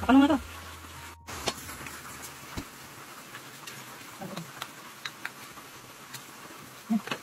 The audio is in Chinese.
Apa nama tuh? Hmm.